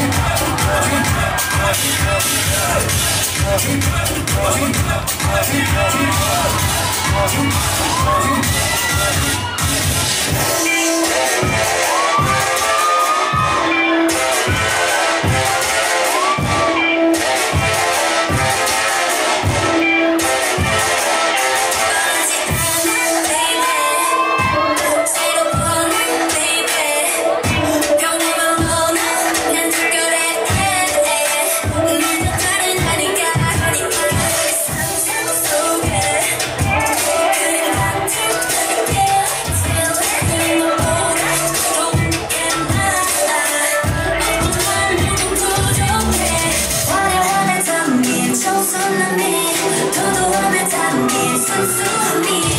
Oh, oh, oh, oh, oh, oh, oh, oh, so, so, mean.